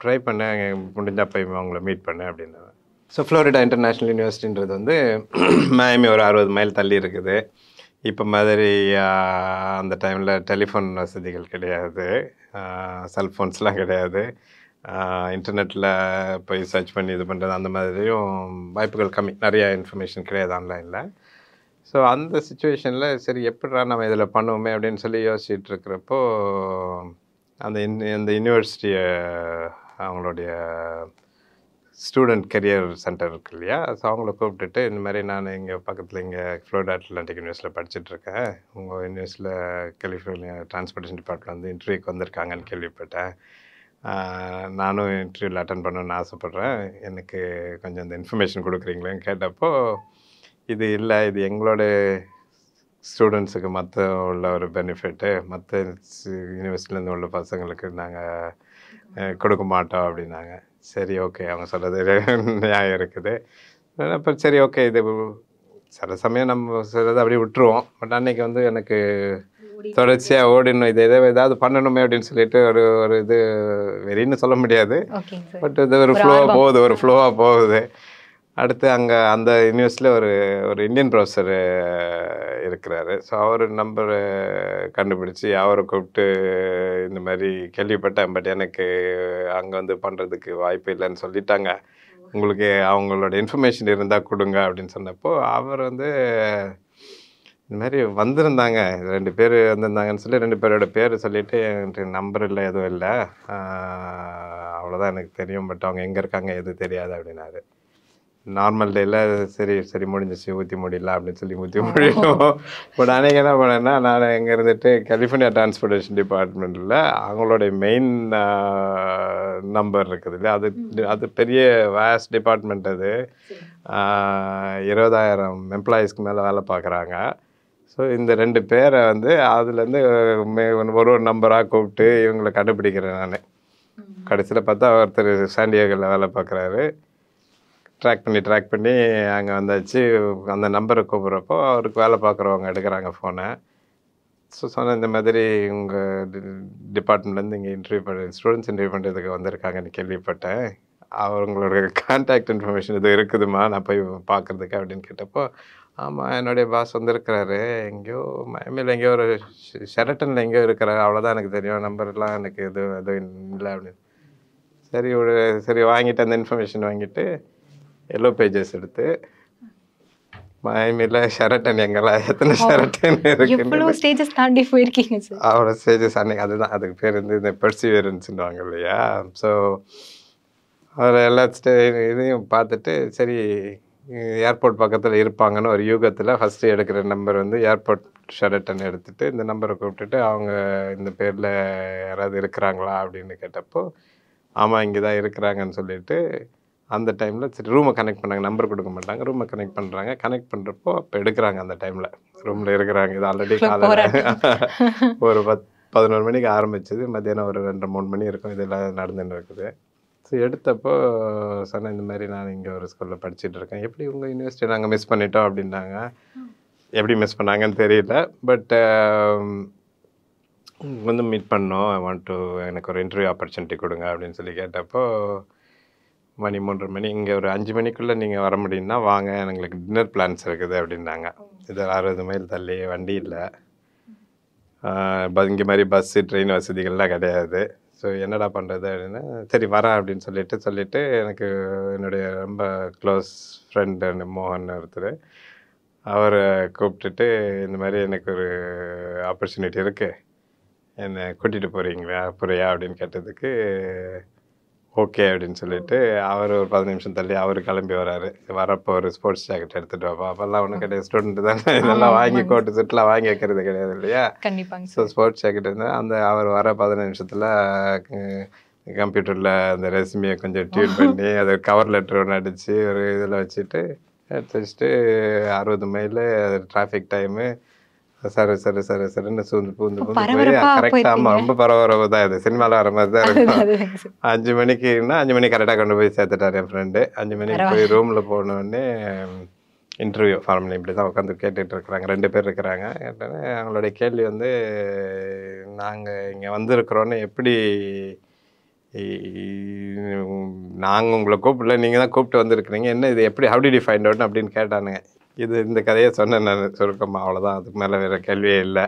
ட்ரை பண்ணேன் முடிஞ்சால் போய் அவங்கள மீட் பண்ணேன் அப்படின்னாங்க. ஸோ ஃப்ளோரிடா இன்டர்நேஷ்னல் யூனிவர்சிட்டின்றது வந்து மேமி ஒரு அறுபது மைல் தள்ளி இருக்குது. இப்போ மாதிரி அந்த டைமில் டெலிஃபோன் வசதிகள் கிடையாது. செல்ஃபோன்ஸ்லாம் கிடையாது. இன்டர்நெட்டில் போய் சர்ச் பண்ணி இது பண்ணுறது அந்த மாதிரியும் வாய்ப்புகள் கம்மி. நிறையா இன்ஃபர்மேஷன் கிடையாது ஆன்லைனில் ஸோ அந்த சுச்சுவேஷனில் சரி எப்படா நம்ம இதில் பண்ணுவோமே அப்படின்னு சொல்லி யோசிச்சுட்டு இருக்கிறப்போ அந்த இன் அந்த யூனிவர்சிட்டியை அவங்களுடைய ஸ்டூடெண்ட் கெரியர் சென்டர் இருக்கு இல்லையா? ஸோ அவங்கள கூப்பிட்டுட்டு இந்த மாதிரி நான் இங்கே பக்கத்தில் இங்கே ஃப்ளோரிடா அட்லாண்டிக் யூனிவர்சிட்டியில் படிச்சுட்ருக்கேன் உங்கள் யூனிவர்சிட்டியில் கலிஃபோர்னியா டிரான்ஸ்போர்ட்டேஷன் டிபார்ட்மெண்ட் வந்து இன்டர்வியூக்கு வந்திருக்காங்கன்னு கேள்விப்பட்டேன். நானும் இன்டர்வியூவில் அட்டன் பண்ணணும்னு ஆசைப்பட்றேன். எனக்கு கொஞ்சம் இந்த இன்ஃபர்மேஷன் கொடுக்குறீங்களேன்னு கேட்டப்போ இது இல்லை இது எங்களோட ஸ்டூடெண்ட்ஸுக்கு மற்ற உள்ள ஒரு பெனிஃபிட்டு மற்ற யூனிவர்சிட்டிலேருந்து உள்ள பசங்களுக்கு நாங்கள் கொடுக்க மாட்டோம் அப்படின்னாங்க. சரி ஓகே அவங்க சொல்கிறது நியாயம் இருக்குது. அப்புறம் சரி ஓகே இது சில சமயம் நம்ம சிலது அப்படியே விட்டுருவோம். பட் அன்னைக்கு வந்து எனக்கு தொடர்ச்சியாக ஓடிடணும். இது எதாவது ஏதாவது பண்ணணுமே அப்படின்னு சொல்லிட்டு ஒரு ஒரு இது வெறின்னு சொல்ல முடியாது. பட் இது ஒரு ஃப்ளோவாக. போகுது ஒரு ஃப்ளோவாக போகுது. அடுத்து அங்கே அந்த யூனிவர்சிட்டியில் ஒரு ஒரு இந்தியன் ப்ரொஃபஸர் இருக்கிறாரு. ஸோ அவர் நம்பர் கண்டுபிடிச்சி அவரை கூப்பிட்டு இந்த மாதிரி கேள்விப்பட்டேன். பட் எனக்கு அங்கே வந்து பண்ணுறதுக்கு வாய்ப்பு இல்லைன்னு சொல்லிட்டாங்க. உங்களுக்கு அவங்களோட இன்ஃபர்மேஷன் இருந்தால் கொடுங்க அப்படின்னு சொன்னப்போ அவர் வந்து இந்த மாதிரி வந்திருந்தாங்க. ரெண்டு பேர் வந்திருந்தாங்கன்னு சொல்லி ரெண்டு பேரோட பேர் சொல்லிட்டு என்கிட்ட நம்பர் இல்லை எதுவும் இல்லை. அவ்வளோதான் எனக்கு தெரியும். பட் அவங்க எங்கே இருக்காங்க எது தெரியாது அப்படின்னாரு. நார்மல் டேயில் சரி சரி முடிஞ்சிச்சு ஊற்றி முடியலாம் அப்படின்னு சொல்லி ஊற்றி முடியும். பட் அன்றைக்கி என்ன பண்ணேன்னா நான் இங்கே இருந்துட்டு கலிஃபோர்னியா டிரான்ஸ்போர்ட்டேஷன் டிபார்ட்மெண்ட்டில் அவங்களுடைய மெயின் நம்பர் இருக்குது இல்லையா? அது அது பெரிய வேஸ்ட் டிபார்ட்மெண்ட் அது. இருபதாயிரம் எம்ப்ளாயீஸ்க்கு மேலே வேலை பார்க்குறாங்க. ஸோ இந்த ரெண்டு பேரை வந்து அதுலேருந்து மே ஒரு ஒரு நம்பராக கூப்பிட்டு இவங்களை கண்டுபிடிக்கிறேன் நான். கடைசியில் பார்த்தா ஒருத்தர் சாண்டியாகில் வேலை பார்க்குறாரு ட்ராக் பண்ணி ட்ராக் பண்ணி அங்கே வந்தாச்சு. அந்த நம்பரை கூப்பிட்றப்போ அவருக்கு வேலை பார்க்குறவங்க எடுக்கிறாங்க ஃபோனை ஸோ சொன்ன இந்த மாதிரி உங்கள் டிபார்ட்மெண்ட்லேருந்து இங்கே இன்டர்வியூ பண்ண ஸ்டூடெண்ட்ஸ் இன்டர்வியூ பண்ணுறதுக்கு வந்திருக்காங்கன்னு கேள்விப்பட்டேன். அவங்களோட கான்டாக்ட் இன்ஃபர்மேஷன் இது இருக்குதுமா? நான் போய் பார்க்குறதுக்கு அப்படின்னு கேட்டப்போ ஆமாம் என்னுடைய பாஸ் வந்திருக்கிறாரு. எங்கேயோ மயமையில் எங்கேயோ ஒரு ஷெரட்டனில் எங்கேயோ இருக்கிறாரு. அவ்வளோதான் எனக்கு தெரியும். நம்பர்லாம் எனக்கு எதுவும் எதுவும் இல்லை அப்படின்னு. சரி ஒரு சரி வாங்கிட்டு அந்த இன்ஃபர்மேஷன் வாங்கிட்டு எல்லோ பேஜஸ் எடுத்து மயமையில் ஷெரட்டன் எங்கெல்லாம் எத்தனை ஷெரட்டன் எவ்வளவு ஸ்டேஜஸ் தாண்டி போயிருக்கீங்க சார் அவரோட ஸ்டேஜஸ் அன்னைக்கு அதுதான் அதுக்கு பேர் வந்து இந்த பெர்சிவியரன்ஸ்ன்றாங்க இல்லையா? ஸோ அதில் எல்லா ஸ்டே இதையும் பார்த்துட்டு சரி ஏர்போர்ட் பக்கத்தில் இருப்பாங்கன்னு ஒரு யூகத்தில் ஃபஸ்ட்டு எடுக்கிற நம்பர் வந்து ஏர்போர்ட் ஷெரட்டன் எடுத்துட்டு இந்த நம்பரை கூப்பிட்டுட்டு அவங்க இந்த பேரில் யாராவது இருக்கிறாங்களா அப்படின்னு கேட்டப்போ ஆமாம் இங்கே தான் இருக்கிறாங்கன்னு சொல்லிட்டு அந்த டைமில் சரி ரூமை கனெக்ட் பண்ணாங்க. நம்பர் கொடுக்க மாட்டாங்க. ரூமை கனெக்ட் பண்ணுறாங்க கனெக்ட் பண்ணுறப்போ அப்போ எடுக்கிறாங்க அந்த டைமில் ரூமில் இருக்கிறாங்க. இது ஆல்ரெடி காலையில் ஒரு பத் பதினோரு மணிக்கு ஆரம்பிச்சது. மத்தியானம் ஒரு ரெண்டு மூணு மணி இருக்கும். இதெல்லாம் நடந்துன்னு இருக்குது. ஸோ எடுத்தப்போ சொன்னேன் இந்த மாதிரி நான் இங்கே ஒரு ஸ்கூலில் படிச்சுட்டு இருக்கேன். எப்படி உங்கள் யூனிவர்சிட்டி நாங்கள் மிஸ் பண்ணிட்டோம் அப்படின்னாங்க? எப்படி மிஸ் பண்ணாங்கன்னு தெரியல. பட் வந்து மீட் பண்ணோம். ஐ வாண்ட் டு எனக்கு ஒரு இன்டர்வியூ ஆப்பர்ச்சுனிட்டி கொடுங்க அப்படின்னு சொல்லி கேட்டப்போ மணி மூன்றரை மணி இங்கே ஒரு அஞ்சு மணிக்குள்ளே நீங்கள் வர முடியும்னா வாங்க. எங்களுக்கு டின்னர் பிளான்ஸ் இருக்குது அப்படின்னாங்க. இது அறுபது மைல் தள்ளி வண்டி இல்லை. இங்கே மாதிரி பஸ்ஸு ட்ரெயின் வசதிகள்லாம் கிடையாது. ஸோ என்னடா பண்ணுறது அப்படின்னு. சரி வரேன் அப்படின்னு சொல்லிட்டு சொல்லிட்டு எனக்கு என்னுடைய ரொம்ப க்ளோஸ் ஃப்ரெண்டு மோகன் ஒருத்தர். அவரை கூப்பிட்டுட்டு இந்த மாதிரி எனக்கு ஒரு ஆப்பர்ச்சுனிட்டி இருக்குது என்னை கூட்டிகிட்டு போகிறீங்களா போறியா? அப்படின்னு கேட்டதுக்கு ஓகே அப்படின்னு சொல்லிட்டு அவர் ஒரு பதினஞ்சு நிமிஷம் தள்ளி அவர் கிளம்பி வராரு. வரப்போ ஒரு ஸ்போர்ட்ஸ் ஜாக்கெட் எடுத்துகிட்டு வாப்பா. அப்போல்லாம் ஒன்றும் கிடையாது. ஸ்டூடெண்ட் தானே. இதெல்லாம் வாங்கி கோட்டு சுட்டுலாம் வாங்கி வைக்கிறது கிடையாது இல்லையா? கண்டிப்பாங்க ஸோ ஸ்போர்ட்ஸ் ஜாக்கெட் இருந்தால் அந்த அவர் வர பதினஞ்சு நிமிஷத்தில் கம்ப்யூட்டரில் அந்த ரெசுமியை கொஞ்சம் டியூன் பண்ணி அது கவர் லெட்டர் ஒன்று அடித்து ஒரு இதில் வச்சுட்டு எடுத்து வச்சுட்டு அறுபது மைல் அது டிராஃபிக் டைமு சரி சரி சரி சரின்னு சூழ்ந்து பூந்து பூந்து கரெக்டாக ஆமாம் ரொம்ப பரபரப்பு தான் இது. சினிமாவில் வர மாதிரி தான் இருக்கும். அஞ்சு மணிக்குன்னா அஞ்சு மணிக்கு கரெக்டாக கொண்டு போய் சேர்த்துட்டார் என் ஃப்ரெண்டு அஞ்சு மணிக்கு போய் ரூமில் போனோடனே இன்டர்வியூ ஃபார்மலி இப்படி தான் உட்காந்து கேட்டுட்டு இருக்கிறாங்க. ரெண்டு பேர் இருக்கிறாங்க. கேட்டோன்னே அவங்களுடைய கேள்வி வந்து நாங்கள் இங்கே வந்திருக்கிறோன்னு எப்படி நாங்கள் உங்களை கூப்பிடல நீங்கள் தான் கூப்பிட்டு வந்திருக்கிறீங்க. என்ன இது எப்படி did you find out? அப்படின்னு கேட்டானுங்க. இது இந்த கதையை சொன்னேன் நான் சுருக்கமா அவ்வளோதான் அதுக்கு மேலே வேற கேள்வியே இல்லை.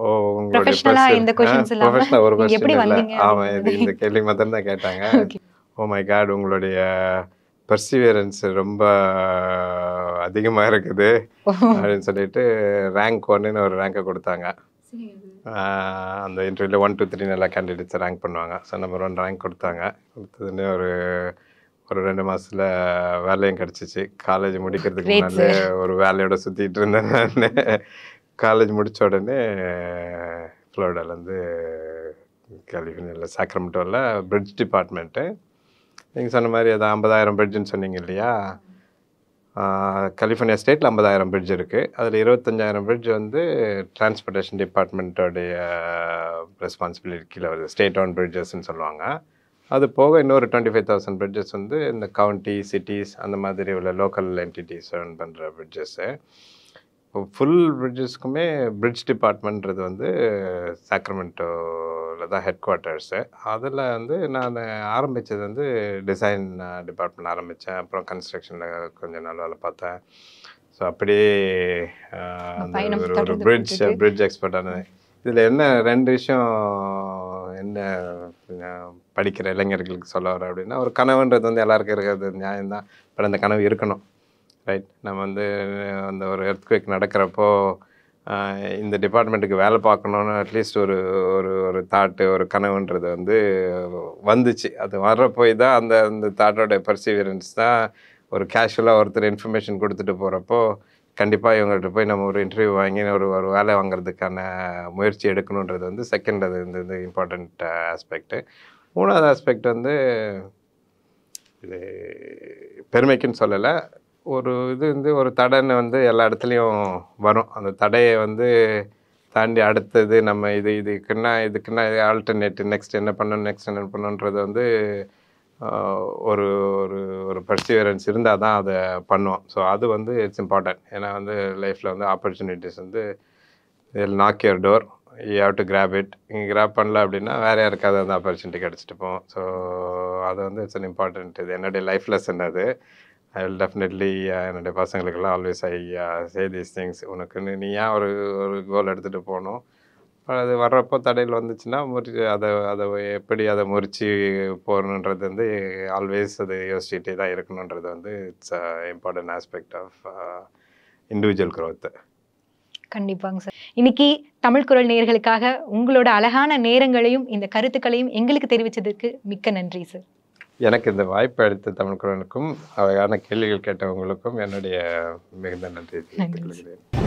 ஓ உங்களுடைய ஒரு கொஸ்டின் ஆமாம் இது இந்த கேள்வி மாத்திரம் தான் கேட்டாங்க. ஓ மை காட் உங்களுடைய பர்சிவியரன்ஸ் ரொம்ப அதிகமாக இருக்குது அப்படின்னு சொல்லிட்டு ரேங்க் ஒன்றுன்னு ஒரு ரேங்கை கொடுத்தாங்க. அந்த இன்டர்வியூவில் ஒன் டூ த்ரீ எல்லா கேண்டிடேட்ஸை ரேங்க் பண்ணுவாங்க. ஸோ நம்பர் ஒன் ரேங்க் கொடுத்தாங்க. கொடுத்ததுன்னு ஒரு ஒரு ரெண்டு மாதத்தில் வேலையும் கிடச்சிச்சு. காலேஜ் முடிக்கிறதுக்கு முன்னாலே ஒரு வேலையோட சுற்றிட்டு இருந்தேன் நான். காலேஜ் முடித்த உடனே ஃப்ளோரிடாலேருந்து கலிஃபோர்னியாவில் சாக்ரமெண்டோவில் பிரிட்ஜ் டிபார்ட்மெண்ட்டு நீங்கள் சொன்ன மாதிரி அது ஐம்பதாயிரம் பிரிட்ஜுன்னு சொன்னீங்க இல்லையா? கலிஃபோர்னியா ஸ்டேட்டில் ஐம்பதாயிரம் பிரிட்ஜ் இருக்குது அதில் இருபத்தஞ்சாயிரம் பிரிட்ஜ் வந்து டிரான்ஸ்போர்ட்டேஷன் டிபார்ட்மெண்ட்டோடைய ரெஸ்பான்சிபிலிட்டி கீழே வருது. ஸ்டேட் ஓன் பிரிட்ஜஸ்ன்னு சொல்லுவாங்க. அது போக இன்னொரு டுவெண்ட்டி ஃபைவ் தௌசண்ட் பிரிட்ஜஸ் வந்து இந்த கவுண்டி சிட்டிஸ் அந்த மாதிரி உள்ள லோக்கல் என்டிட்டிஸ் ரன் பண்ணுற பிரிட்ஜஸ்ஸு இப்போ ஃபுல் பிரிட்ஜஸ்க்குமே பிரிட்ஜ் டிபார்ட்மெண்ட்றது வந்து சாக்ரமெண்டோவில் தான் ஹெட் குவார்ட்டர்ஸு அதில் வந்து நான் ஆரம்பித்தது வந்து டிசைன் டிபார்ட்மெண்ட் ஆரம்பித்தேன் அப்புறம் கன்ஸ்ட்ரக்ஷனில் கொஞ்ச நாள் வேலை பார்த்தேன். ஸோ அப்படியே ஒரு பிரிட்ஜ். பிரிட்ஜ் எக்ஸ்பர்ட் ஆனது. இதில் என்ன ரெண்டு விஷயம் என்ன படிக்கிற இளைஞர்களுக்கு சொல்ல வரேன் அப்படின்னா ஒரு கனவுன்றது வந்து எல்லாருக்கும் இருக்கிறது நியாயம்தான். பட் அந்த கனவு இருக்கணும். ரைட் நம்ம வந்து அந்த ஒரு எர்த்குவேக் நடக்கிறப்போ இந்த டிபார்ட்மெண்ட்டுக்கு வேலை பார்க்கணுன்னு அட்லீஸ்ட் ஒரு ஒரு ஒரு தாட்டு ஒரு கனவுன்றது வந்து வந்துச்சு. அது வர்ற போய் தான் அந்த அந்த தாட்டோட பர்சிவியரன்ஸ் தான். ஒரு கேஷுவலாக ஒருத்தர் இன்ஃபர்மேஷன் கொடுத்துட்டு போகிறப்போ கண்டிப்பாக இவங்கள்ட்ட போய் நம்ம ஒரு இன்டர்வியூ வாங்கி ஒரு ஒரு வேலை வாங்குறதுக்கான முயற்சி எடுக்கணுன்றது வந்து செகண்ட் அது இந்த இது இம்பார்ட்டண்ட் ஆஸ்பெக்ட்டு மூணாவது ஆஸ்பெக்ட் வந்து இது பெருமைக்குன்னு சொல்லலை. ஒரு இது வந்து ஒரு தடைன்னு வந்து எல்லா இடத்துலையும் வரும். அந்த தடையை வந்து தாண்டி அடுத்தது நம்ம இது இதுக்குன்னா இதுக்குன்னா ஆல்டர்னேட்டிவ் நெக்ஸ்ட் என்ன பண்ணணும் நெக்ஸ்ட் என்ன பண்ணணுன்றது வந்து ஒரு ஒரு ஒரு பர்சிவரன்ஸ் இருந்தால் தான் அதை பண்ணுவோம். ஸோ அது வந்து இட்ஸ் இம்பார்ட்டன்ட் ஏன்னா வந்து லைஃப்பில் வந்து ஆப்பர்ச்சுனிட்டிஸ் வந்து knock your door you have to grab it இங்கே கிராப் பண்ணல அப்படின்னா வேறு யாருக்காவது அந்த ஆப்பர்ச்சுனிட்டி கிடச்சிட்டு போவோம் ஸோ அது வந்து இட்ஸ் அன் இம்பார்ட்டன்ட் இது. என்னுடைய லைஃப் லெசன் அது. ஐ வில் டெஃபினெட்லி என்னுடைய பசங்களுக்கெல்லாம் always I say these things உனக்குன்னு நீ ஏன் ஒரு ஒரு கோல் எடுத்துகிட்டு போகணும்? அது வர்றப்போ தடையில் வந்துச்சுன்னா முறிச்சு அதை அதை எப்படி அதை முறிச்சு போகணுன்றது வந்து ஆல்வேஸ் அது யோசிச்சுட்டே தான் இருக்கணுன்றது வந்து it's important aspect of individual growth. கண்டிப்பாங்க சார். இன்னைக்கு தமிழ் குரல் நேயர்களுக்காக உங்களோட அழகான நேரங்களையும் இந்த கருத்துக்களையும் எங்களுக்கு தெரிவிச்சதுக்கு மிக்க நன்றி சார். எனக்கு இந்த வாய்ப்பு அளித்த தமிழ் குரலுக்கும் அழகான கேள்விகள் கேட்டவங்களுக்கும் என்னுடைய மிகுந்த நன்றி தெரிவித்துக் கொள்கிறேன்.